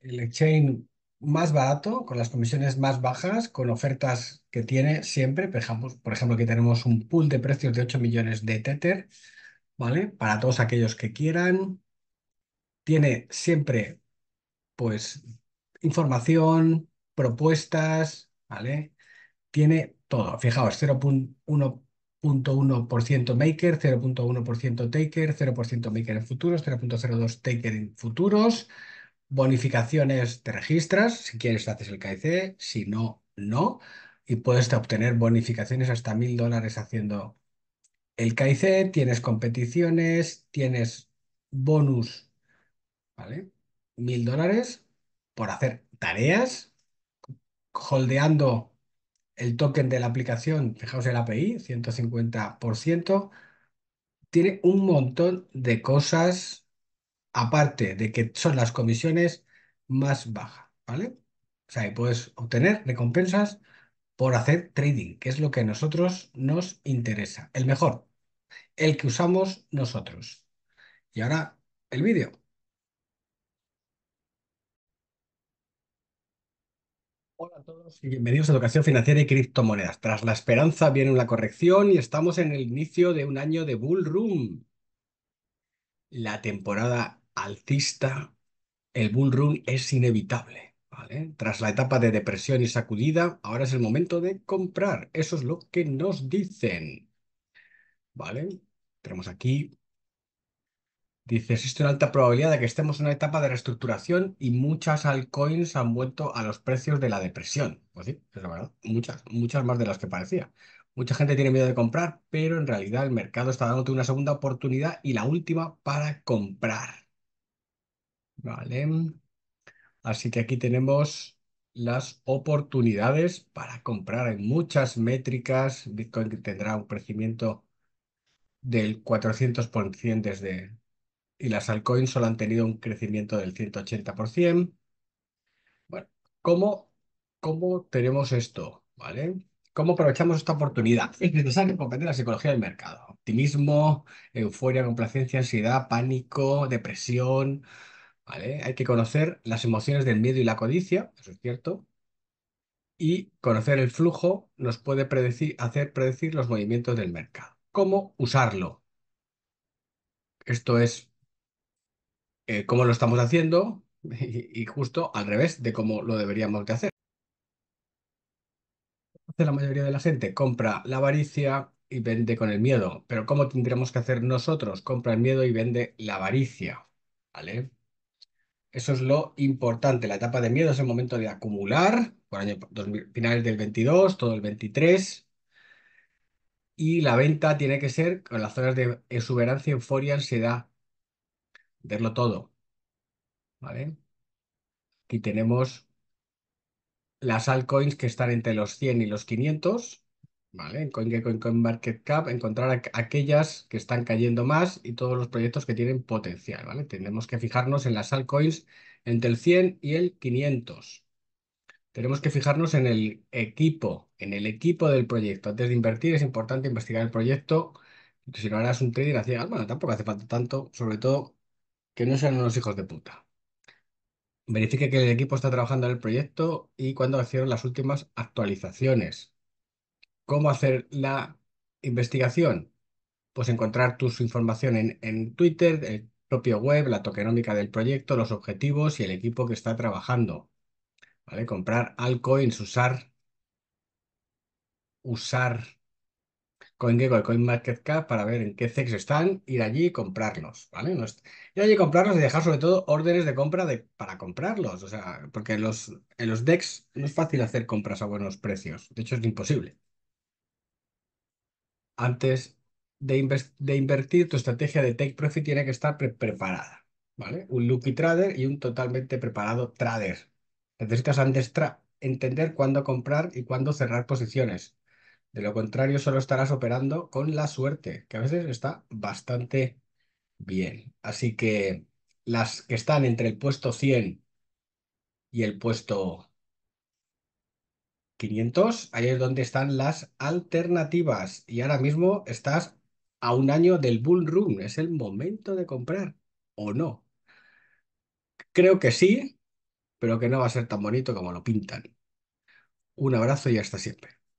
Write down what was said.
el exchange más barato, con las comisiones más bajas, con ofertas que tiene siempre. Por ejemplo, por ejemplo, aquí tenemos un pool de precios de 8 millones de Tether, ¿vale? Para todos aquellos que quieran. Tiene siempre, pues, información, propuestas, ¿vale? Tiene todo. Fijaos, 0.1% maker, 0.1% taker, 0% maker en futuros, 0.02 taker en futuros. Bonificaciones te registras, si quieres haces el KIC, si no, no. Y puedes obtener bonificaciones hasta mil dólares haciendo el KIC, tienes competiciones, tienes bonus, ¿vale? Mil dólares por hacer tareas, holdeando el token de la aplicación, fijaos el API, 150%, tiene un montón de cosas aparte de que son las comisiones más bajas, ¿vale? O sea, y puedes obtener recompensas por hacer trading, que es lo que a nosotros nos interesa. El mejor, el que usamos nosotros. Y ahora el vídeo. Hola a todos y bienvenidos a Educación Financiera y Criptomonedas. Tras la esperanza viene una corrección y estamos en el inicio de un año de bull run. La temporada alcista, el bull run es inevitable. ¿vale? Tras la etapa de depresión y sacudida, ahora es el momento de comprar. Eso es lo que nos dicen. ¿Vale? Tenemos aquí Dice, existe una alta probabilidad de que estemos en una etapa de reestructuración y muchas altcoins han vuelto a los precios de la depresión. Pues sí, es verdad. Muchas, muchas más de las que parecía. Mucha gente tiene miedo de comprar, pero en realidad el mercado está dándote una segunda oportunidad y la última para comprar. Vale. Así que aquí tenemos las oportunidades para comprar. Hay muchas métricas. Bitcoin tendrá un crecimiento del 400% desde y las altcoins solo han tenido un crecimiento del 180%. Bueno, ¿cómo, cómo tenemos esto? ¿Vale? ¿Cómo aprovechamos esta oportunidad? Es necesario comprender la psicología del mercado. Optimismo, euforia, complacencia, ansiedad, pánico, depresión. ¿Vale? Hay que conocer las emociones del miedo y la codicia, eso es cierto. Y conocer el flujo nos puede predecir, hacer predecir los movimientos del mercado. ¿Cómo usarlo? Esto es eh, cómo lo estamos haciendo y, justo al revés de cómo lo deberíamos de hacer. La mayoría de la gente compra la avaricia y vende con el miedo, pero ¿cómo tendríamos que hacer nosotros? Compra el miedo y vende la avaricia, ¿vale? Eso es lo importante. La etapa de miedo es el momento de acumular, por año, finales del 22, todo el 23. Y la venta tiene que ser con las zonas de exuberancia, euforia, ansiedad. Verlo todo. ¿vale? Aquí tenemos las altcoins que están entre los 100 y los 500, ¿vale? En CoinGecko, en CoinMarketCap, encontrar aquellas que están cayendo más y todos los proyectos que tienen potencial, ¿vale? Tenemos que fijarnos en las altcoins entre el 100 y el 500. Tenemos que fijarnos en el equipo, en el equipo del proyecto. Antes de invertir es importante investigar el proyecto. Si no harás un trading hacia, bueno, tampoco hace falta tanto, sobre todo que no sean unos hijos de puta. Verifique que el equipo está trabajando en el proyecto y cuándo hicieron las últimas actualizaciones. ¿Cómo hacer la investigación? Pues encontrar tu información en, Twitter, el propio web, la tokenómica del proyecto, los objetivos y el equipo que está trabajando. ¿Vale? Comprar altcoins, usar, usar CoinGecko y CoinMarketCap para ver en qué CEX están, ir allí y comprarlos, ¿vale? ir allí y comprarlos y dejar sobre todo órdenes de compra de, para comprarlos, o sea, porque en los, en los DEX no es fácil hacer compras a buenos precios, de hecho es imposible. Antes de, invertir, tu estrategia de take profit tiene que estar preparada, ¿vale? Un lucky trader y un totalmente preparado trader. Necesitas entender cuándo comprar y cuándo cerrar posiciones de lo contrario, solo estarás operando con la suerte, que a veces está bastante bien. Así que las que están entre el puesto 100 y el puesto 500, ahí es donde están las alternativas. Y ahora mismo estás a un año del bull run. Es el momento de comprar o no. Creo que sí, pero que no va a ser tan bonito como lo pintan. Un abrazo y hasta siempre.